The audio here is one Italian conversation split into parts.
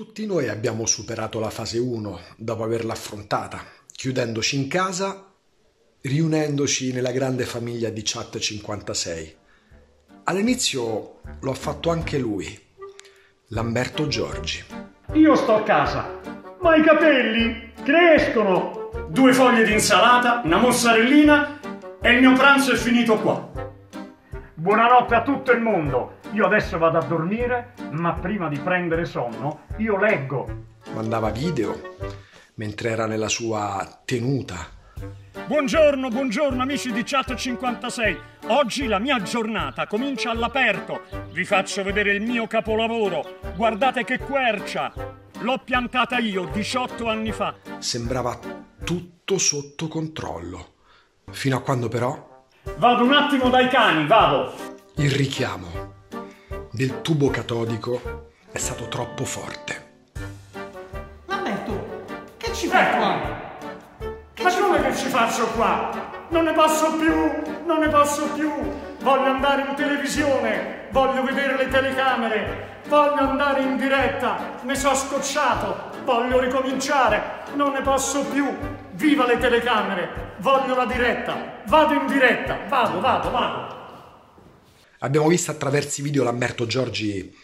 Tutti noi abbiamo superato la fase 1 dopo averla affrontata, chiudendoci in casa, riunendoci nella grande famiglia di Chat 56. All'inizio lo ha fatto anche lui, Lamberto Giorgi. Io sto a casa, ma i capelli crescono! Due foglie di insalata, una mozzarellina e il mio pranzo è finito qua. Buonanotte a tutto il mondo. Io adesso vado a dormire, ma prima di prendere sonno io leggo. Mandava video mentre era nella sua tenuta. Buongiorno, buongiorno amici di Chat 56. Oggi la mia giornata comincia all'aperto. Vi faccio vedere il mio capolavoro. Guardate che quercia. L'ho piantata io 18 anni fa. Sembrava tutto sotto controllo. Fino a quando però Vado un attimo dai cani, vado. il richiamo del tubo catodico è stato troppo forte. Lamberto, che ci fai qua? Ma come che ci faccio qua? Non ne posso più, non ne posso più. Voglio andare in televisione, voglio vedere le telecamere, voglio andare in diretta. Ne so scocciato, voglio ricominciare, non ne posso più. Viva le telecamere, voglio la diretta, vado in diretta, vado, vado, vado. Abbiamo visto attraverso i video Lamberto Giorgi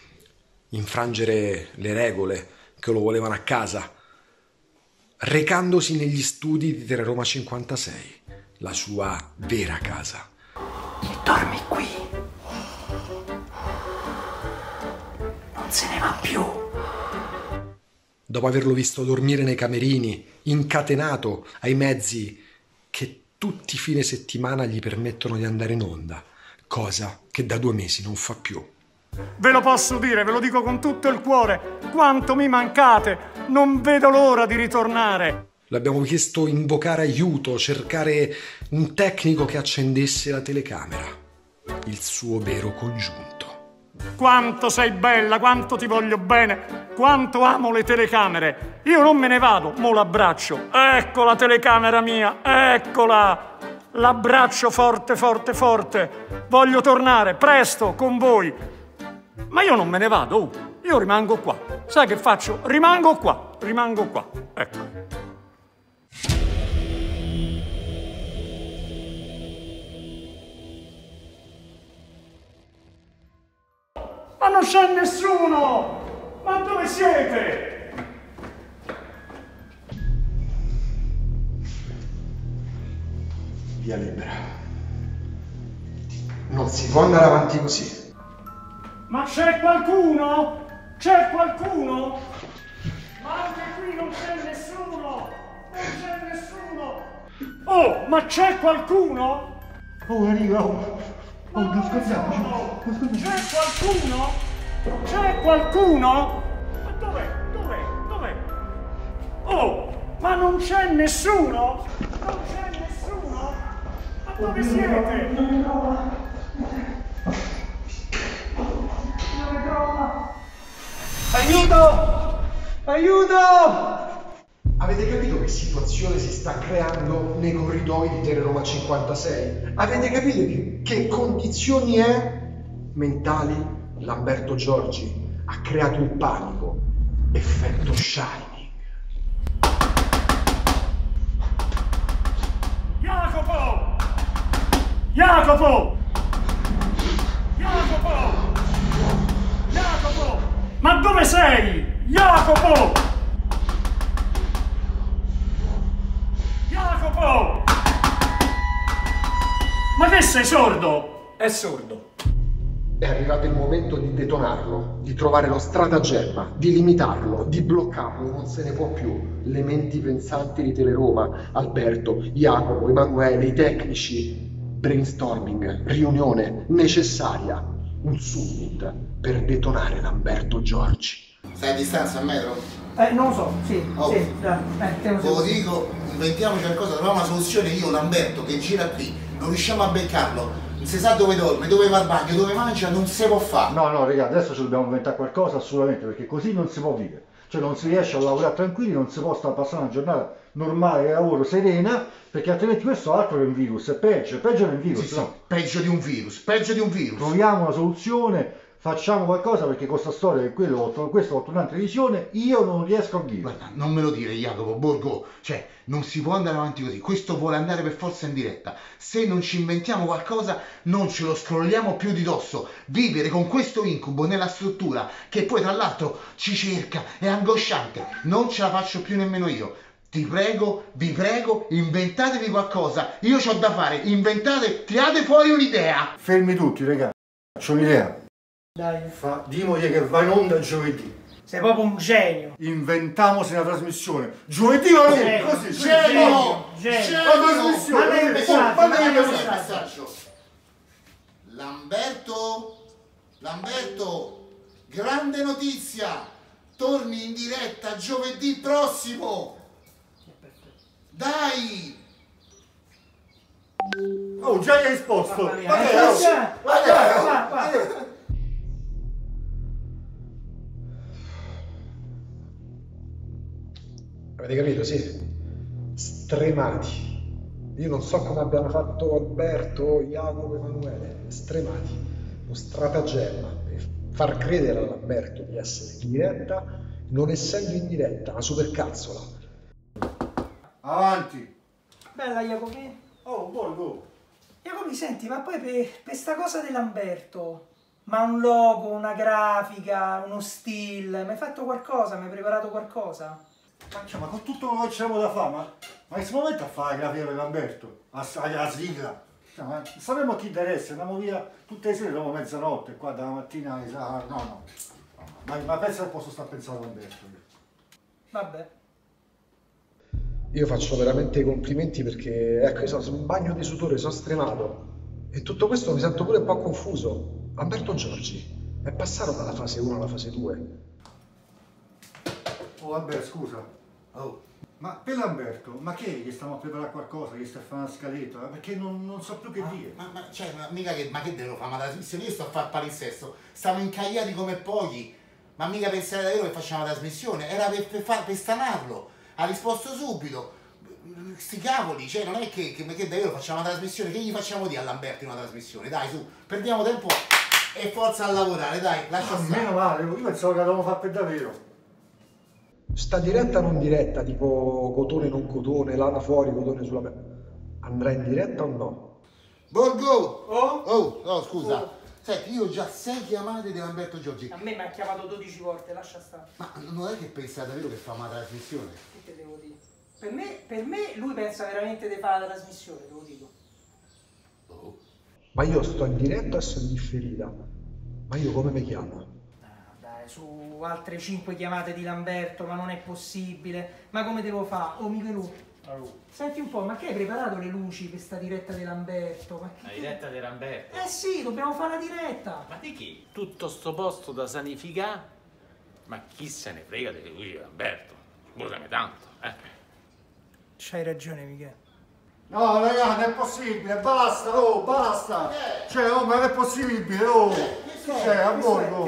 infrangere le regole che lo volevano a casa, recandosi negli studi di Teleroma 56, la sua vera casa. E dormi qui. Non se ne va più. Dopo averlo visto dormire nei camerini, incatenato ai mezzi che tutti i fine settimana gli permettono di andare in onda, cosa che da due mesi non fa più. Ve lo posso dire, ve lo dico con tutto il cuore, quanto mi mancate, non vedo l'ora di ritornare. L'abbiamo chiesto invocare aiuto, cercare un tecnico che accendesse la telecamera, il suo vero congiunto. Quanto sei bella, quanto ti voglio bene, quanto amo le telecamere. Io non me ne vado, mo l'abbraccio. Ecco la telecamera mia, eccola. L'abbraccio forte, forte, forte. Voglio tornare presto con voi. Ma io non me ne vado, oh. io rimango qua. Sai che faccio? Rimango qua, rimango qua. Ecco. Non c'è nessuno! Ma dove siete? Via libera. Non si può andare avanti così. Ma c'è qualcuno? C'è qualcuno? Ma anche qui non c'è nessuno! Non c'è nessuno! Oh, ma c'è qualcuno? Oh Enrico, oh, oh nascondiamoci. C'è qualcuno? C'è qualcuno? Ma dov'è? Dov'è? Dov'è? Oh, ma non c'è nessuno? Non c'è nessuno? Ma dove siete? Aiuto! Aiuto! Avete capito che situazione si sta creando nei corridoi di Teleroma 56? Avete capito che, che condizioni è mentali Lamberto Giorgi ha creato il panico, effetto Shining. Jacopo! Jacopo! Jacopo! Jacopo! Ma dove sei? Jacopo! Jacopo! Ma che sei sordo? È sordo. È arrivato il momento di detonarlo, di trovare lo stratagemma, di limitarlo, di bloccarlo, non se ne può più. Le menti pensanti di Teleroma, Alberto, Jacopo, Emanuele, i tecnici. Brainstorming, riunione necessaria, un summit per detonare Lamberto Giorgi. Stai a distanza a metro? Eh, non lo so, sì, Oh. sì, dai, eh, te lo Ve lo so. dico, inventiamoci qualcosa, troviamo una soluzione. Io, Lamberto, che gira qui, non riusciamo a beccarlo. Si sa dove dorme, dove va al bagno, dove mangia, non si può fare. No, no, raga, adesso ci dobbiamo inventare qualcosa assolutamente, perché così non si può vivere. Cioè non si riesce a lavorare tranquilli, non si può stare passare una giornata normale di lavoro serena, perché altrimenti questo è altro che un virus, è peggio, è peggio che un virus. Sì, sì, no? peggio di un virus, peggio di un virus. Troviamo una soluzione, facciamo qualcosa perché con questa storia che quello, questo va tornare in televisione, io non riesco a vivere. Guarda, non me lo dire Jacopo, Borgo, cioè non si può andare avanti così, questo vuole andare per forza in diretta. Se non ci inventiamo qualcosa, non ce lo scrolliamo più di dosso. Vivere con questo incubo nella struttura, che poi tra l'altro ci cerca, è angosciante, non ce la faccio più nemmeno io. Ti prego, vi prego, inventatevi qualcosa. Io ho da fare, inventate, tirate fuori un'idea. Fermi tutti, raga. C'ho un'idea. Dai, Fa, dimogli che va in onda giovedì. sei proprio un genio. Inventamosi una trasmissione. Giovedì va in onda, così. Genio! Genio. Genio! La trasmissione, Ma lei eh, messaggio, oh. Lamberto, Lamberto, grande notizia! Torni in diretta giovedì prossimo! Dai! Oh, già hai risposto. Mamma mia, Vabbè, eh, oh. già. Vabbè, Avete capito? Sì. Stremati. Io non so come abbiano fatto Alberto, Jacopo, Emanuele. Stremati. Lo stratagemma per far credere all'Alberto di essere in diretta, non essendo in diretta, una supercazzola. Avanti. Bella Jacopi. Oh, Borgo. Jacopi, senti, ma poi per, per sta cosa di Lamberto, ma un logo, una grafica, uno stile, mi hai fatto qualcosa? Mi hai preparato qualcosa? Ma, cioè, ma con tutto quello che c'è da fare, ma, ma in questo momento a fare la grafia per Lamberto, a, a, a sigla. Cioè, ma sappiamo chi interessa, andiamo via tutte le sere dopo mezzanotte, qua dalla mattina alle sa- no, no. Ma, ma pensa che posso stare pensando a Lamberto. Vabbè. Io faccio veramente i complimenti perché, ecco, io sono in bagno di sudore, sono stremato. E tutto questo mi sento pure un po' confuso. Alberto Giorgi è passato dalla fase 1 alla fase 2. Oh, vabbè, scusa. Oh, Ma per Lamberto, ma che gli stiamo a preparare qualcosa, gli stai a fare una scaletta? Perché non, non so più che dire. ma, ma, cioè, ma mica che, ma che devo fare una trasmissione? Io sto a fare palinsesto, stiamo incagliati come pochi, ma mica pensare davvero che facciamo una trasmissione, era per, per, far- per stanarlo, ha risposto subito. Sti cavoli, cioè non è che, che, che davvero facciamo una trasmissione, che gli facciamo dire a Lamberto in una trasmissione? Dai su, perdiamo tempo e forza a lavorare, dai, lascia Ah, stare. meno male, io pensavo che l'avevamo fatto per davvero. Sta diretta o non diretta, tipo cotone non cotone, lana fuori, cotone sulla me. Andrà in diretta o no? Borgo! Oh? Oh, no, scusa. Oh. Senti, io ho già sei chiamate di Lamberto Giorgi. A me mi ha chiamato 12 volte, lascia stare. Ma non è che pensate davvero che fa una trasmissione? Che te devo dire? Per me, per me lui pensa veramente di fare la trasmissione, te lo dico. Oh. Ma io sto in diretta e sono in differita. Ma io come mi chiamo? Su altre 5 chiamate di Lamberto, ma non è possibile. Ma come devo fare? Oh, Michelù, senti un po', ma che hai preparato le luci per sta diretta di Lamberto? Ma La diretta di Lamberto. Eh sì, dobbiamo fare la diretta. Ma di chi? Tutto sto posto da sanificare? Ma chi se ne frega di lui di Lamberto? Scusami tanto, eh. C'hai ragione, Michele. No, ragazzi, non è possibile, basta, oh, basta! Cioè, oh, ma non è possibile, oh! Cioè, a Che bordo!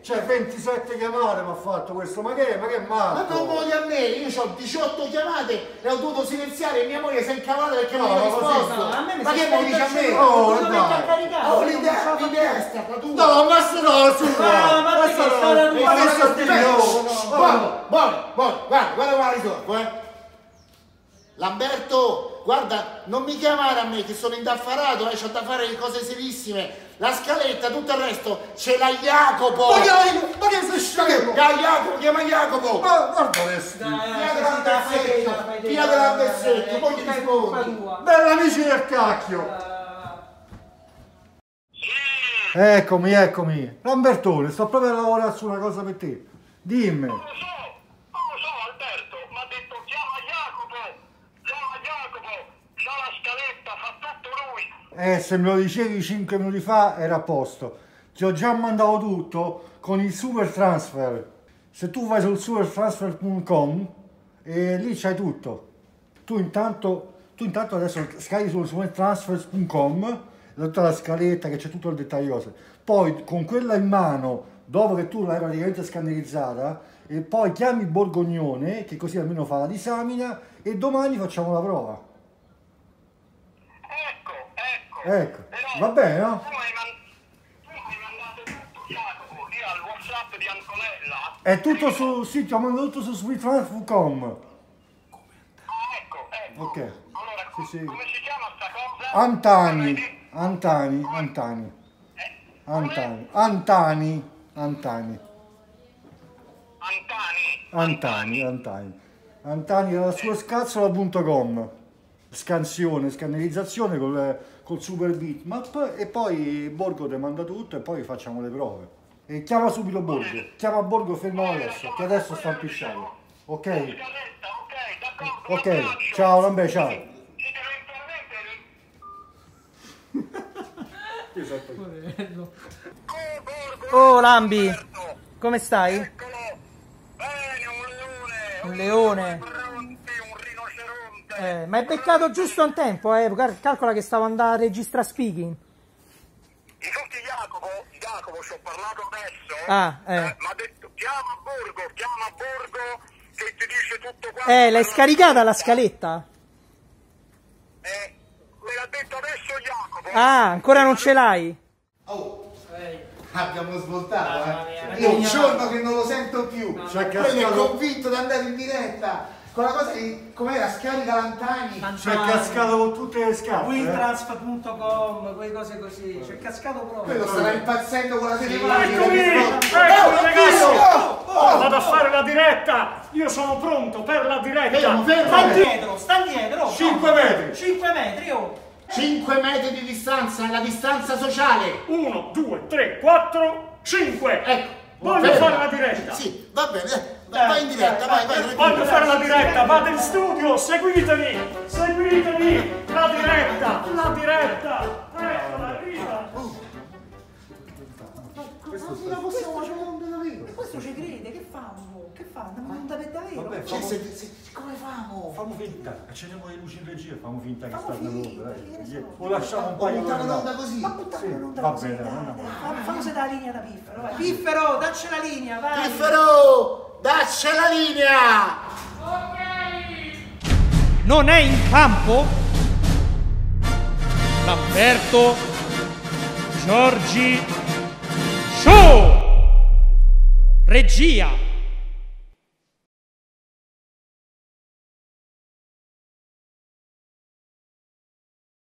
Che? Cioè, 27 chiamate mi ha fatto questo, ma che, ma che Ma matto? non vuoi a me, io ho 18 chiamate e ho dovuto silenziare e mia moglie si è incavata perché No, non ma così- risposto. No, a me mi ma che mi dici a me? Oh, caricare, Oh, io non l'idea, l'idea è stata tua. No, ma sta no, su! Ma- ma perché Questa sta no, la tua- ma è Dio, Buono, no. buono, buono, buono, guarda, guarda come la risolvo, eh. Lamberto, guarda, non mi chiamare a me che sono indaffarato, eh, c'ho da fare le cose serissime. La scaletta, tutto il resto, ce l'ha Jacopo! Ma che, ma che sei scemo? Dai, Jacopo, chiama Jacopo! Ma guarda adesso! Te, via della dai, Bessetto, dai, poi colpa rispondi. Bella amici del cacchio! Eccomi, eccomi! Lambertone, sto proprio a lavorare su una cosa per te. Dimmi. Non lo so, non lo so Alberto, mi ha detto chiama Jacopo, chiama Jacopo, c'ha la scaletta, fa tutto lui. Eh, se me lo dicevi 5 minuti fa era a posto. Ti ho già mandato tutto con il super transfer. Se tu vai sul supertransfer.com e lì c'hai tutto. Tu intanto, tu intanto adesso scarichi sul supertransfer.com tutta la scaletta che c'è tutto il dettaglio di cose. Poi con quella in mano, dopo che tu l'hai praticamente scannerizzata, e poi chiami Borgognone, che così almeno fa la disamina, e domani facciamo la prova. Ecco, Però va bene, no? Tu hai, man- tu hai mandato tutto, sai? È tutto su, sì, ti ho mandato tutto su sweetlife.com. Ah, ecco, ecco. Ok. Allora, Sì, sì. come si chiama sta cosa? Antani, Antani, Antani, Antani, Antani, Antani, Antani. Antani, Antani, Antani dalla sua scazzola.com. Scansione, scannerizzazione col, col super bitmap e poi Borgo ti manda tutto e poi facciamo le prove. E chiama subito Borgo, chiama Borgo fermo adesso, che adesso sta pisciando. Ok? Ok, ciao Lambè, ciao. Oh, Lambi, come stai? Eccolo. Bene, un leone. Un leone. Pronti, un rinoceronte. Eh, ma è beccato giusto in tempo, eh. cal- Calcola che stavo andando a registrare speaking. Infatti Jacopo, Jacopo ci ho parlato adesso. Ah, eh. mi ha detto chiama Borgo, chiama Borgo che ti dice tutto quanto. Eh, l'hai scaricata la scaletta? Eh, me l'ha detto adesso Jacopo. Ah, ancora non ce l'hai? Oh, abbiamo svoltato, eh. Io un giorno che non lo sento più. C'è Quello è convinto di andare in diretta. Con la cosa di com'era scarica Lantani. C'è cascato con tutte le scarpe. eh? Wintransfer.com, quelle cose così. C'è cascato proprio. Quello starà impazzendo con la telecamera. Eccomi! Eccomi ragazzi! Vado a fare la diretta! Io sono pronto per la diretta! Fermo, fermo. Sta indietro, sta indietro. 5 metri. 5 metri, oh. 5 metri di distanza, è la distanza sociale. 1, 2, 3, 4, 5! Ecco. Voglio fermo. fare la diretta! Sì, va bene, eh. Vai in diretta, vai, vai. dai, Voglio fare la diretta, vado in studio, seguitemi! Seguitemi! La diretta! La diretta! Eccola, arriva! Questo sta... possiamo fare un davvero. E questo ci crede, che fa? oh? Che fa? Non non per davvero. Vabbè, Cioè, famo, se, se, come famo? famo finta, accendiamo le luci in regia, famo finta che Famo finta, dai. so. O lasciamo un O paio buttare l'onda così. Ma buttare Sì, l'onda va così, bene, dai, no, no. dai. Fammi se dà la linea da Piffero, vai. Piffero, dacci la linea, vai. Piffero, dacci la linea! Non è in campo Lamberto Giorgi Show. Regia